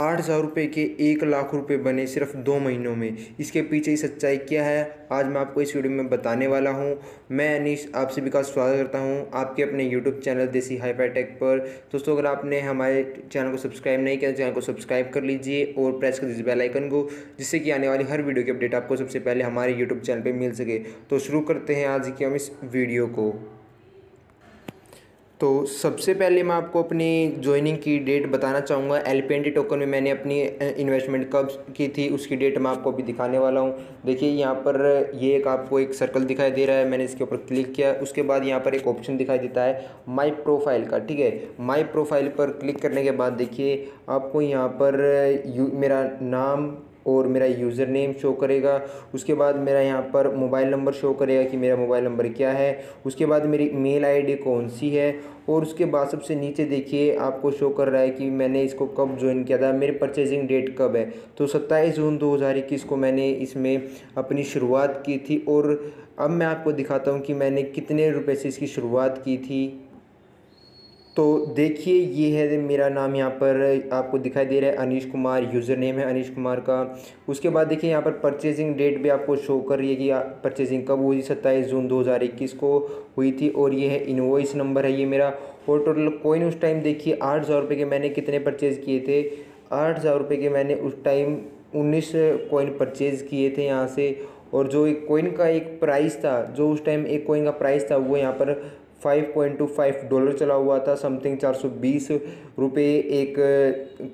आठ हज़ार रुपये के एक लाख रुपए बने सिर्फ़ दो महीनों में। इसके पीछे की सच्चाई क्या है, आज मैं आपको इस वीडियो में बताने वाला हूँ। मैं अनिश, आप सभी का स्वागत करता हूँ आपके अपने YouTube channel Desi hifi tech पर। दोस्तों, अगर आपने हमारे चैनल को सब्सक्राइब नहीं किया तो चैनल को सब्सक्राइब कर लीजिए और प्रेस कर दीजिए बेलाइकन को, जिससे कि आने वाली हर वीडियो की अपडेट आपको सबसे पहले हमारे यूट्यूब चैनल पर मिल सके। तो शुरू करते हैं आज की हम इस वीडियो को। तो सबसे पहले मैं आपको अपनी ज्वाइनिंग की डेट बताना चाहूँगा। एल टोकन में मैंने अपनी इन्वेस्टमेंट कब की थी, उसकी डेट मैं आपको अभी दिखाने वाला हूँ। देखिए, यहाँ पर ये एक आपको एक सर्कल दिखाई दे रहा है, मैंने इसके ऊपर क्लिक किया। उसके बाद यहाँ पर एक ऑप्शन दिखाई देता है माई प्रोफ़ाइल का, ठीक है? माई प्रोफ़ाइल पर क्लिक करने के बाद देखिए, आपको यहाँ पर मेरा नाम और मेरा यूज़र नेम शो करेगा। उसके बाद मेरा यहाँ पर मोबाइल नंबर शो करेगा कि मेरा मोबाइल नंबर क्या है। उसके बाद मेरी मेल आईडी कौन सी है। और उसके बाद सबसे नीचे देखिए, आपको शो कर रहा है कि मैंने इसको कब ज्वाइन किया था, मेरी परचेजिंग डेट कब है। तो सत्ताईस जून दो हज़ार इक्कीस को मैंने इसमें अपनी शुरुआत की थी और अब मैं आपको दिखाता हूँ कि मैंने कितने रुपए से इसकी शुरुआत की थी। तो देखिए, ये है मेरा नाम यहाँ पर आपको दिखाई दे रहा है अनीश कुमार यूज़र नेम है अनीश कुमार का। उसके बाद देखिए, यहाँ पर परचेजिंग डेट भी आपको शो कर रही है कि परचेजिंग कब हुई सत्ताईस जून 2021 को हुई थी और ये है इन्वॉइस नंबर है ये मेरा। और टोटल कोइन उस टाइम देखिए, आठ हज़ार रुपये के मैंने कितने परचेज़ किए थे? आठ हज़ार रुपये के मैंने उस टाइम उन्नीस कोइन परचेज़ किए थे यहाँ से। और जो एक कोइन का एक प्राइस था, जो उस टाइम एक कोइन का प्राइस था, वो यहाँ पर five point two five dollar चला हुआ था समथिंग चार सौ बीस रुपये एक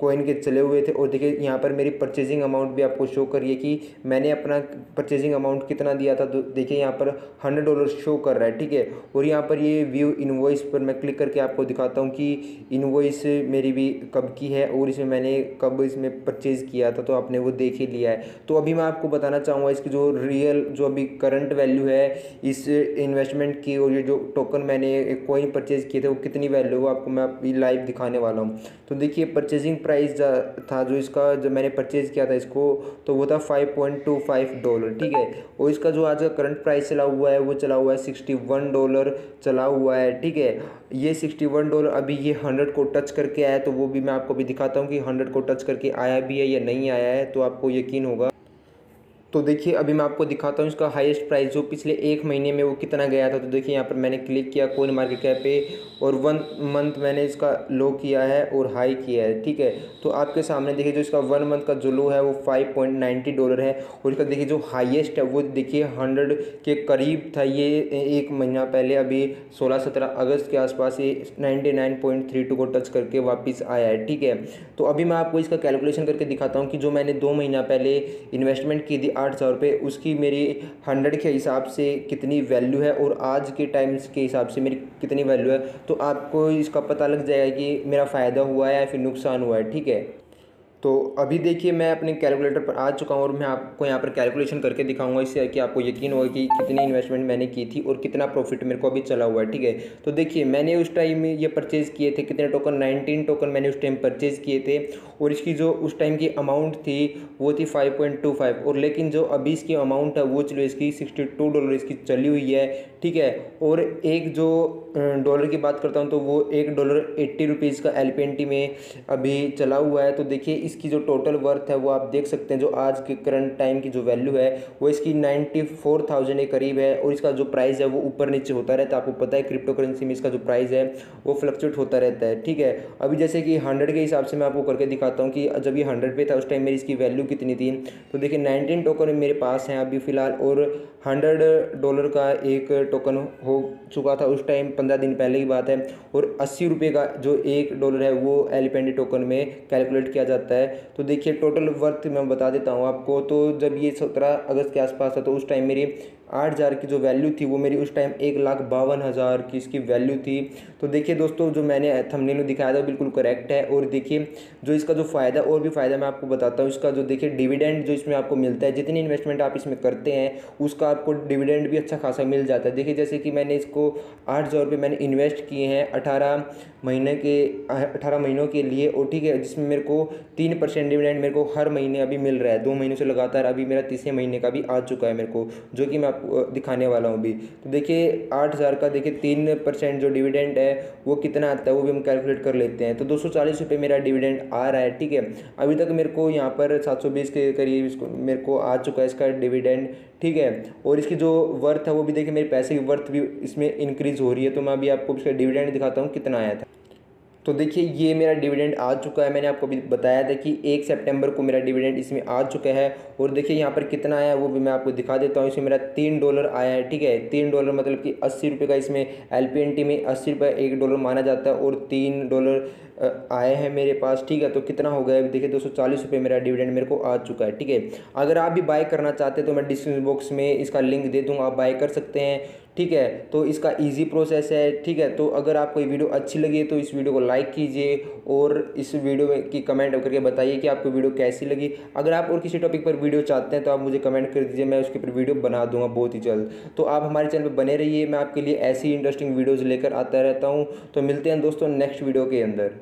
कोइन के चले हुए थे। और देखिए, यहाँ पर मेरी परचेजिंग अमाउंट भी आपको शो करिए कि मैंने अपना परचेजिंग अमाउंट कितना दिया था। देखिए, यहाँ पर हंड्रेड डॉलर शो कर रहा है, ठीक है? और यहाँ पर ये व्यू इन्वॉइस पर मैं क्लिक करके आपको दिखाता हूँ कि इन्वॉइस मेरी भी कब की है और इसमें मैंने कब इसमें परचेज़ किया था तो आपने वो देख ही लिया है। तो अभी मैं आपको बताना चाहूँगा, इसकी जो रियल जो अभी करंट वैल्यू है, इस इन्वेस्टमेंट की और ये जो टोकन मैंने मैंने एक कोइन परचेज़ किए थे, वो कितनी वैल्यू वो आपको मैं अभी लाइव दिखाने वाला हूँ। तो देखिए परचेजिंग प्राइस था, जो इसका जब मैंने परचेज़ किया था इसको तो वो था five point two five dollar ठीक है? और इसका जो आज का करंट प्राइस चला हुआ है, वो चला हुआ है सिक्सटी वन डॉलर चला हुआ है, ठीक है? ये सिक्सटी वन डॉलर अभी ये हंड्रेड को टच करके आया है तो वो भी मैं आपको अभी दिखाता हूँ कि हंड्रेड को टच करके आया भी है या नहीं आया है तो आपको यकीन होगा। तो देखिए, अभी मैं आपको दिखाता हूँ इसका हाईएस्ट प्राइस जो पिछले एक महीने में वो कितना गया था। तो देखिए, यहाँ पर मैंने क्लिक किया कोइन मार्केट कैप पे और वन मंथ मैंने इसका लो किया है और हाई किया है, ठीक है? तो आपके सामने देखिए, जो इसका वन मंथ का जो लो है, वो फाइव पॉइंट नाइन्टी डॉलर है और इसका देखिए, जो हाइएस्ट है, वो देखिए हंड्रेड के करीब था ये एक महीना पहले। अभी सोलह सत्रह अगस्त के आसपास ये ninety nine point three two को टच करके वापस आया है, ठीक है? तो अभी मैं आपको इसका कैलकुलेशन करके दिखाता हूँ कि जो मैंने दो महीना पहले इन्वेस्टमेंट की थी आठ सौ रुपये, उसकी मेरी हंड्रेड के हिसाब से कितनी वैल्यू है और आज के टाइम्स के हिसाब से मेरी कितनी वैल्यू है तो आपको इसका पता लग जाएगा कि मेरा फ़ायदा हुआ है या फिर नुकसान हुआ है, ठीक है? तो अभी देखिए मैं अपने कैलकुलेटर पर आ चुका हूँ और मैं आपको यहाँ पर कैलकुलेशन करके दिखाऊँगा इससे कि आपको यकीन होगा कि कितनी इन्वेस्टमेंट मैंने की थी और कितना प्रॉफिट मेरे को अभी चला हुआ है, ठीक है? तो देखिए मैंने उस टाइम में ये परचेज़ किए थे, कितने टोकन नाइनटीन टोकन मैंने उस टाइम परचेज़ किए थे और इसकी जो उस टाइम की अमाउंट थी वो थी फाइव और लेकिन जो अभी इसकी अमाउंट है वो चलो इसकी सिक्सटी डॉलर इसकी चली हुई है, ठीक है? और एक जो डॉलर की बात करता हूँ तो वो एक डॉलर एट्टी रुपीज़ का एलपीएनटी में अभी चला हुआ है। तो देखिए इसकी जो टोटल वर्थ है वो आप देख सकते हैं, जो आज के करंट टाइम की जो वैल्यू है, वो इसकी नाइन्टी फोर थाउज़ेंड के करीब है और इसका जो प्राइस है वो ऊपर नीचे होता रहता है। आपको पता है क्रिप्टो करेंसी में इसका जो प्राइस है, वो फ्लक्चुएट होता रहता है, ठीक है? अभी जैसे कि हंड्रेड के हिसाब से मैं आपको करके दिखाता हूँ कि जब ये हंड्रेड पे था, उस टाइम मेरी इसकी वैल्यू कितनी थी? तो देखिए नाइनटीन टोकन मेरे पास हैं अभी फ़िलहाल और हंड्रेड डॉलर का एक टोकन हो चुका था उस टाइम, पंद्रह दिन पहले की बात है। और अस्सी रुपये का जो एक डॉलर है, वो एलिपेंडी टोकन में कैलकुलेट किया जाता है। तो देखिए टोटल वर्थ मैं बता देता हूँ आपको। तो जब ये सत्रह अगस्त के आसपास था तो उस टाइम मेरी आठ हज़ार की जो वैल्यू थी वो मेरी उस टाइम एक लाख बावन हज़ार की इसकी वैल्यू थी। तो देखिए दोस्तों, जो मैंने थंबनेल में दिखाया था, बिल्कुल करेक्ट है। और देखिए, जो इसका जो फ़ायदा, और भी फ़ायदा मैं आपको बताता हूँ, इसका जो देखिए डिविडेंड जो इसमें आपको मिलता है, जितनी इन्वेस्टमेंट आप इसमें करते हैं, उसका आपको डिविडेंड भी अच्छा खासा मिल जाता है। देखिए, जैसे कि मैंने इसको आठ हज़ार रुपये मैंने इन्वेस्ट किए हैं अठारह महीने के, अठारह महीनों के लिए। और ठीक है, जिसमें मेरे को तीन परसेंट डिविडेंड मेरे को हर महीने अभी मिल रहा है। दो महीनों से लगातार अभी मेरा तीसरे महीने का भी आ चुका है मेरे को, जो कि मैं दिखाने वाला हूँ अभी। तो देखिए, आठ हज़ार का देखिए तीन परसेंट जो डिविडेंड है, वो कितना आता है वो भी हम कैलकुलेट कर लेते हैं। तो दो सौ चालीस रुपये मेरा डिविडेंड आ रहा है, ठीक है? अभी तक मेरे को यहाँ पर सात सौ बीस के करीब इसको, मेरे को आ चुका है इसका डिविडेंड, ठीक है? और इसकी जो वर्थ है वो भी देखिए, मेरे पैसे की वर्थ भी इसमें इंक्रीज़ हो रही है। तो मैं अभी आपको इसका डिविडेंड दिखाता हूँ, कितना आया था। तो देखिए, ये मेरा डिविडेंड आ चुका है। मैंने आपको अभी बताया था कि एक सितंबर को मेरा डिविडेंड इसमें आ चुका है। और देखिए, यहाँ पर कितना आया वो भी मैं आपको दिखा देता हूँ। इसमें मेरा तीन डॉलर आया है, ठीक है? तीन डॉलर मतलब कि अस्सी रुपये का इसमें एलपीएनटी में अस्सी रुपये एक डॉलर माना जाता है और तीन डॉलर आए हैं मेरे पास, ठीक है? तो कितना हो गया देखिए, दो सौ मेरा डिविडेंड मेरे को आ चुका है, ठीक है? अगर आप भी बाय करना चाहते हैं तो मैं डिस्क्रिप्शन बॉक्स में इसका लिंक दे दूँगा। आप बाय कर सकते हैं। ठीक है तो इसका इजी प्रोसेस है, ठीक है तो अगर आपको ये वीडियो अच्छी लगी तो इस वीडियो को लाइक कीजिए और इस वीडियो की कमेंट करके बताइए कि आपको वीडियो कैसी लगी। अगर आप और किसी टॉपिक पर वीडियो चाहते हैं तो आप मुझे कमेंट कर दीजिए, मैं उसके ऊपर वीडियो बना दूँगा बहुत ही जल्द। तो आप हमारे चैनल पर बने रहिए, मैं आपके लिए ऐसी इंटरेस्टिंग वीडियोज़ लेकर आता रहता हूँ। तो मिलते हैं दोस्तों नेक्स्ट वीडियो के अंदर।